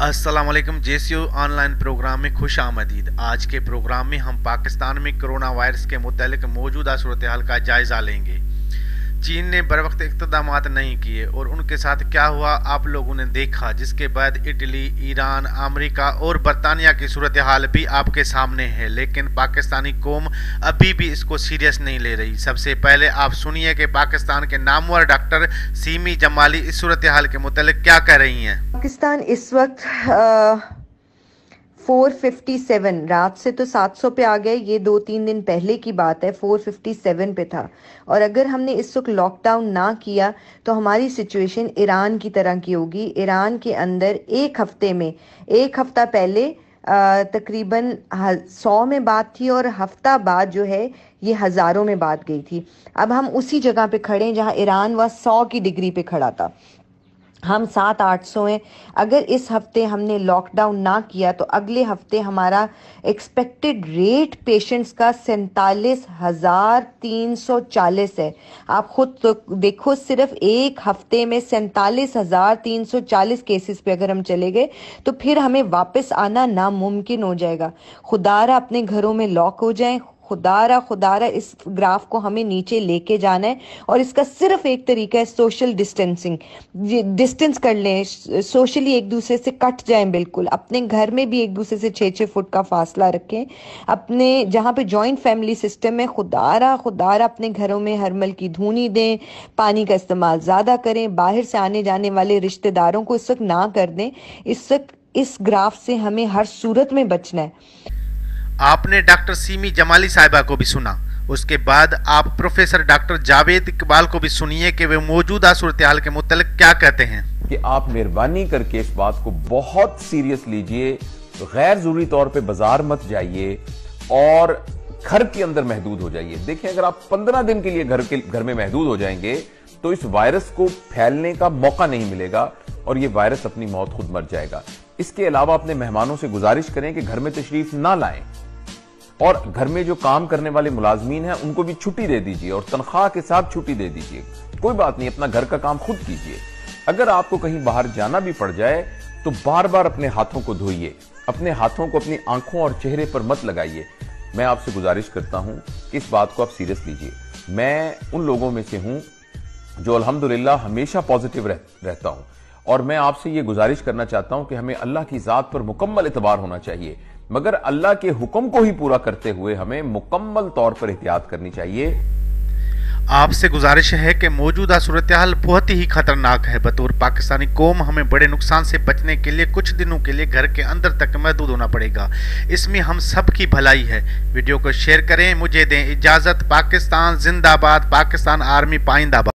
السلام علیکم، جے سی او on line programme میں خوش آمدید۔ آج کے پروگرام میں ہم پاکستان میں کرونا وائرس کے متعلق موجودہ صورتحال کا جائزہ لیں گے۔ چین نے بر وقت اقتدامات نہیں کیے اور ان کے ساتھ کیا ہوا آپ لوگوں نے دیکھا، جس کے بعد اٹلی، ایران، امریکہ اور برطانیہ کی صورتحال بھی آپ کے سامنے ہے، لیکن پاکستانی قوم ابھی بھی اس کو سیریس نہیں لے رہی۔ سب سے پہلے آپ سنیے کہ پاکستان کے نامور ڈاکٹر سیمی جمالی اس صورتحال کے متعلق کیا کہہ رہی ہیں۔ پاکستان اس وقت فور ففٹی سیون، رات سے تو سات سو پہ آ گئے، یہ دو تین دن پہلے کی بات ہے، فور ففٹی سیون پہ تھا۔ اور اگر ہم نے اس وقت لاک ڈاؤن نہ کیا، تو ہماری سچویشن ایران کی طرح کی ہوگی۔ ایران کے اندر ایک ہفتے میں، ایک ہفتہ پہلے تقریباً سو میں بات تھی اور ہفتہ بعد جو ہے، یہ ہزاروں میں بات گئی تھی۔ اب ہم اسی جگہ پہ کھڑے ہیں جہاں ایران وہ سو کی ڈگری پہ کھڑا تھا۔ ہم سات آٹھ سو ہیں۔ اگر اس ہفتے ہم نے لاک ڈاؤن نہ کیا تو اگلے ہفتے ہمارا ایکسپیکٹڈ ریٹ پیشنٹس کا سینتالیس ہزار تین سو چالیس ہے۔ آپ خود دیکھو صرف ایک ہفتے میں سینتالیس ہزار تین سو چالیس کیسز پہ اگر ہم چلے گئے تو پھر ہمیں واپس آنا ناممکن ہو جائے گا۔ خدارہ اپنے گھروں میں لاک ہو جائیں۔ خدا خدا را اس گراف کو ہمیں نیچے لے کے جانا ہے اور اس کا صرف ایک طریقہ ہے سوشل ڈسٹینسنگ ڈسٹینس کر لیں، سوشلی ایک دوسرے سے کٹ جائیں بالکل۔ اپنے گھر میں بھی ایک دوسرے سے چھ چھ فٹ کا فاصلہ رکھیں۔ اپنے جہاں پہ جوائنٹ فیملی سسٹم ہے خدا را خدا را اپنے گھروں میں ہرمل کی دھونی دیں، پانی کا استعمال زیادہ کریں، باہر سے آنے جانے والے رشتہ داروں کو اس وقت نہ کر دیں۔ اس وقت اس گراف سے ہمیں ہر صورت میں بچنا ہے۔ آپ نے ڈاکٹر سیمی جمالی صاحبہ کو بھی سنا۔ اس کے بعد آپ پروفیسر ڈاکٹر جاوید اقبال کو بھی سنیے کہ وہ موجودہ صورتحال کے متعلق کیا کہتے ہیں۔ کہ آپ مہربانی کر کے اس بات کو بہت سیریس لیجیے، غیر ضروری طور پہ بازار مت جائیے اور گھر کے اندر محدود ہو جائیے۔ دیکھیں، اگر آپ پندرہ دن کے لیے گھر کے، گھر میں محدود ہو جائیں گے تو اس وائرس کو پھیلنے کا موقع نہیں ملے گا اور یہ وائرس اپنی موت خود مر جائے گا۔ اس کے علاوہ اپنے مہمانوں سے گزارش کریں کہ گھر میں تشریف نہ لائیں۔ اور گھر میں جو کام کرنے والے ملازمین ہیں، ان کو بھی چھٹی دے دیجیے اور تنخواہ کے ساتھ چھٹی دے دیجیے۔ کوئی بات نہیں، اپنا گھر کا کام خود کیجیے۔ اگر آپ کو کہیں باہر جانا بھی پڑ جائے، تو بار بار اپنے ہاتھوں کو دھوئیے۔ اپنے ہاتھوں کو اپنی آنکھوں اور چہرے پر مت لگائیے۔ میں آپ سے گزارش کرتا ہوں کہ اس بات کو آپ سیریس لیجیے۔ میں ان لوگوں میں سے ہوں جو الحمدللہ ہمیشہ پازیٹیو رہتا ہوں۔ اور میں آپ سے یہ گزارش کرنا چاہتا ہوں کہ ہمیں اللہ کی ذات پر مکمل اعتبار ہونا چاہیے۔ مگر اللہ کے حکم کو ہی پورا کرتے ہوئے ہمیں مکمل طور پر احتیاط کرنی چاہیے۔ آپ سے گزارش ہے کہ موجودہ صورتحال بہت ہی خطرناک ہے۔ بطور پاکستانی قوم، ہمیں بڑے نقصان سے بچنے کے لیے، کچھ دنوں کے لیے گھر کے اندر تک محدود ہونا پڑے گا۔ اس میں ہم سب کی بھلائی ہے۔ ویڈیو کو شیئر کریں، مجھے دیں اجازت۔ پاکستان زندہ باد، پاکستان آرمی پائندہ باد۔